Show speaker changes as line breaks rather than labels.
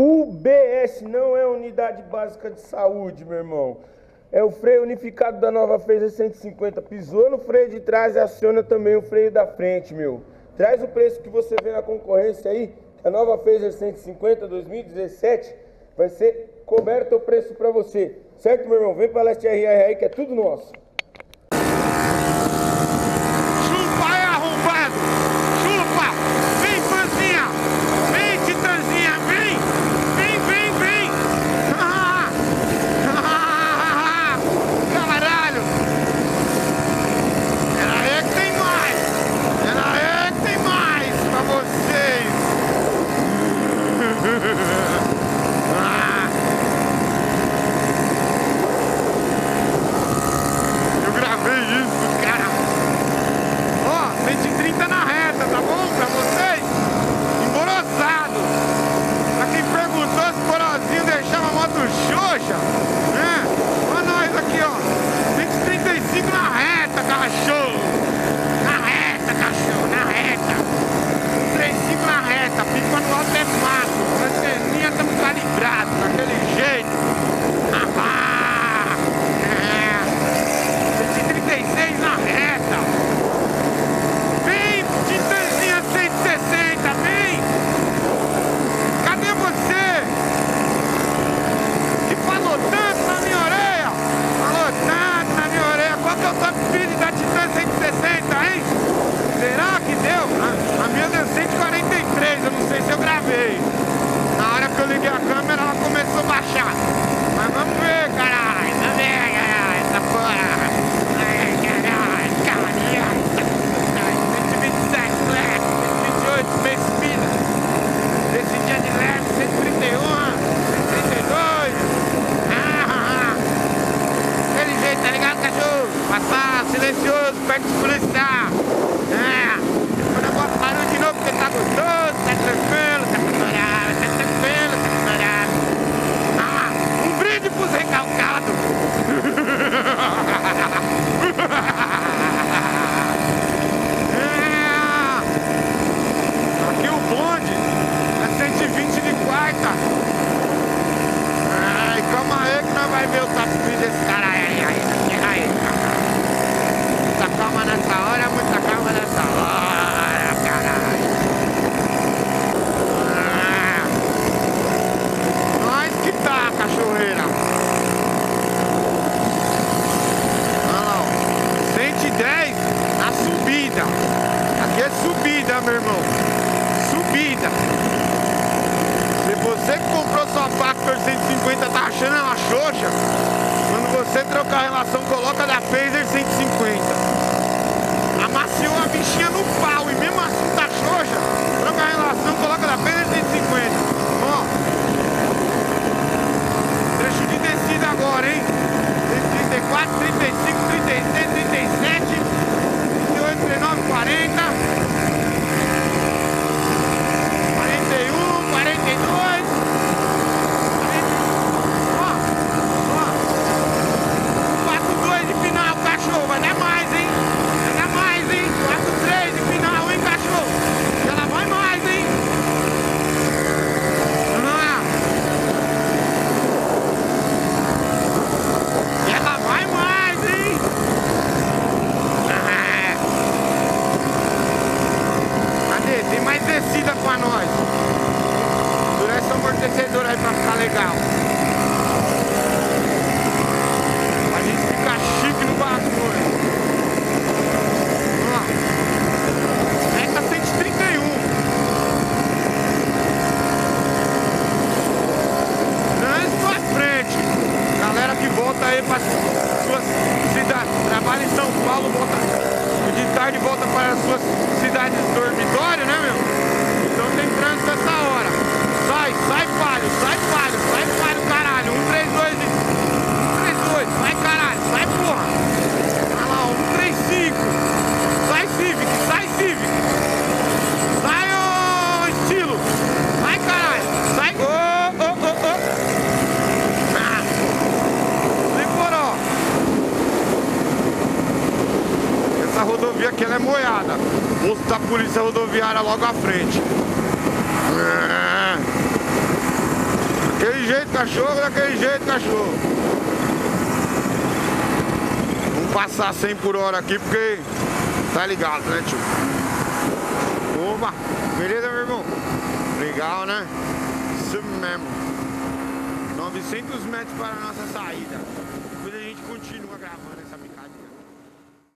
UBS não é unidade básica de saúde, meu irmão. É o freio unificado da nova Phaser 150. Pisou no freio de trás e aciona também o freio da frente, meu. Traz o preço que você vê na concorrência aí. A nova Phaser 150 2017 vai ser coberto o preço para você. Certo, meu irmão? Vem pra Leste RR aí que é tudo nosso.
Chupa é arrombado! Chupa! Vem, Panzinha! Vem, Titãzinha! Vem! Vem, vem, vem! Ah! Ah! Caralho! Era aí que tem mais! Era aí que tem mais pra vocês! Ah! Eu gravei isso, cara! Ó, 130 na reta, tá bom pra vocês? Emborosado. Pra quem perguntou se o Borozinho deixava a moto xoxa, né? Olha nós aqui, ó. 135 na reta, cachorro. Na reta, cachorro, na reta. 135 na reta, pipa no alto é mato. Anteninha estamos calibrados, daquele jeito. Ah, ah. É. 136 na reta. Vem, Titãzinha 160, vem! Cadê você? Que falou tanto na minha orelha? Falou tanto na minha orelha. Qual que é o top speed da Titã 160, hein? Será que deu? A, a minha deu 143, eu não sei se eu gravei. Na hora que eu liguei a câmera, ela começou a baixar. Mas vamos ver, caralho. Vamos ver, caralho, essa porra. Ai, caralho, caralho. 127 leve, 128 meio subida. Esse dia de leve, 131, 132. Ah, ah, ah. Aquele jeito, tá ligado, cachorro? Passar silencioso, perto de policial. É. Quando eu boto barulho de novo, porque tá gostoso, tá tranquilo, tá favorável, tá tranquilo, tá favorável. Ah, um brinde pros recalcados. É. Aqui o bonde é 120 de quarta. Ai, calma aí que nós vai ver o top speed desse cara aí. Muita calma nessa hora, muita calma nessa hora, caralho. Ah. Nós que tá, cachorreira. Olha lá, ó. 110 na subida. Aqui é subida, meu irmão. Subida. Se você que comprou sua Factor 150 tá achando ela xoxa, quando você trocar a relação, coloca da Phaser 150. Amaciou a bichinha no pau e mesmo assim tá xoxa, troca a relação, coloca da Phaser 150. Ó. Trecho de descida agora, hein? 34, 35, 36, 37, 38, 39, 40. 41, 42. Ó, ó. 4-2 de final, cachorro. Vai dar mais, hein? Vai dar mais, hein? 4-3 de final, hein, cachorro? Ela vai mais, hein? Ah. Ela vai mais, hein? Ah. Cadê? Tem mais descida com a nós. Segura esse amortecedor aí pra ficar legal. A gente fica chique no bagulho. Ó. Meta 131. Trânsito à frente. Galera que volta aí para suas cidades. Paulo, volta de tarde volta para as suas cidades dormitório, né, meu? Então tem trânsito essa hora. Sai, sai falho, sai falho, sai falho, caralho. 132 de. 132, sai caralho, sai porra. Olha lá, 135. Sai Civic, sai Civic. Sai, ô estilo. Sai caralho, sai. Ô, ô, ô, ô. Ah. Demorou. Essa rodovia aqui ela é moiada. Posto da polícia rodoviária logo à frente. É. jeito, cachorro, daquele jeito, cachorro. Vamos passar 100 por hora aqui porque tá ligado, né, tio? Opa, beleza, meu irmão? Legal, né? Isso mesmo. 900 metros para a nossa saída.